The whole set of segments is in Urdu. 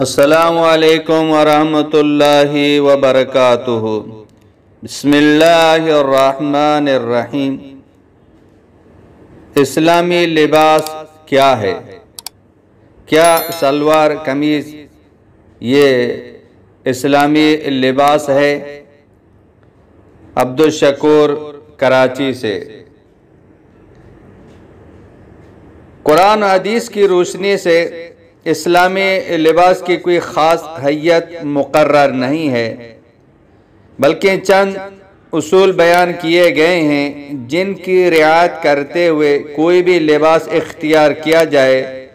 السلام علیکم ورحمۃ اللہ وبرکاتہ۔ بسم اللہ الرحمن الرحیم۔ اسلامی لباس کیا ہے؟ کیا سلوار قمیض، یہ اسلامی لباس ہے؟ عبد الشکور کراچی سے۔ قرآن و حدیث کی روشنی سے اسلامی لباس کی کوئی خاص حیت مقرر نہیں ہے، بلکہ چند اصول بیان کیے گئے ہیں جن کی رعایت کرتے ہوئے کوئی بھی لباس اختیار کیا جائے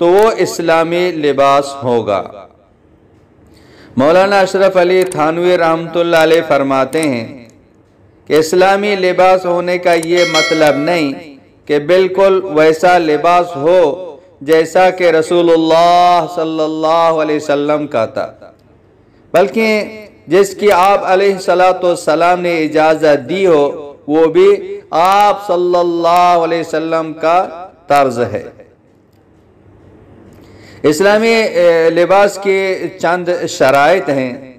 تو وہ اسلامی لباس ہوگا۔ مولانا اشرف علی تھانوی رحمۃ اللہ علیہ فرماتے ہیں کہ اسلامی لباس ہونے کا یہ مطلب نہیں کہ بالکل ویسا لباس ہو جیسا کہ رسول اللہ صلی اللہ علیہ وسلم کا تھا۔ بلکہ جس کی آپ علیہ السلام نے اجازت دی ہو، وہ بھی آپ صلی اللہ علیہ وسلم کا طرز ہے۔ اسلامی لباس کی چند شرائط ہیں۔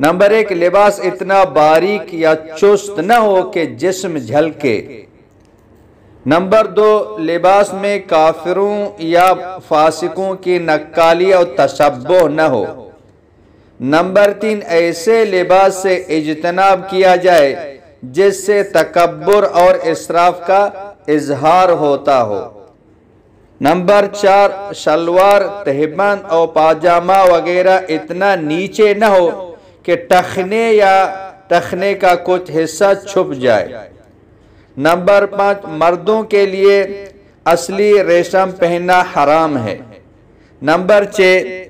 نمبر ایک، لباس اتنا باریک یا چست نہ ہو کہ جسم جھلکے۔ نمبر دو، لباس میں کافروں یا فاسقوں کی نکالی اور تشبہ نہ ہو۔ نمبر تین، ایسے لباس سے اجتناب کیا جائے جس سے تکبر اور اسراف کا اظہار ہوتا ہو۔ نمبر چار، شلوار، تہبند اور پاجامہ وغیرہ اتنا نیچے نہ ہو کہ ٹخنے یا ٹخنے کا کچھ حصہ چھپ جائے۔ نمبر پانچ، مردوں کے لیے اصلی ریشم پہننا حرام ہے۔ نمبر چھ،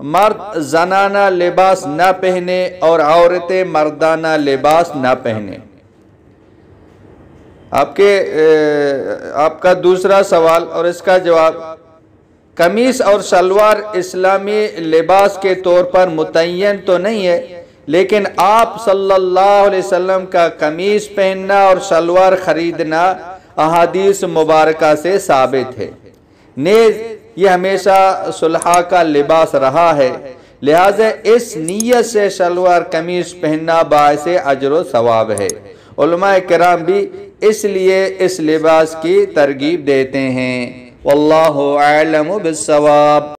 مرد زنانہ لباس نہ پہنے اور عورتیں مردانہ لباس نہ پہنے۔ آپ کے، آپ کا دوسرا سوال اور اس کا جواب، قمیص اور شلوار اسلامی لباس کے طور پر متعین تو نہیں ہے لیکن آپ صلی اللہ علیہ وسلم کا قمیص پہننا اور شلوار خریدنا احادیث مبارکہ سے ثابت ہے۔ نیز، یہ ہمیشہ صلحہ کا لباس رہا ہے۔ لہٰذا اس نیت سے شلوار قمیص پہننا باعث اجر و ثواب ہے۔ علماء کرام بھی اس لیے اس لباس کی ترغیب دیتے ہیں۔ واللہ اعلم بالثواب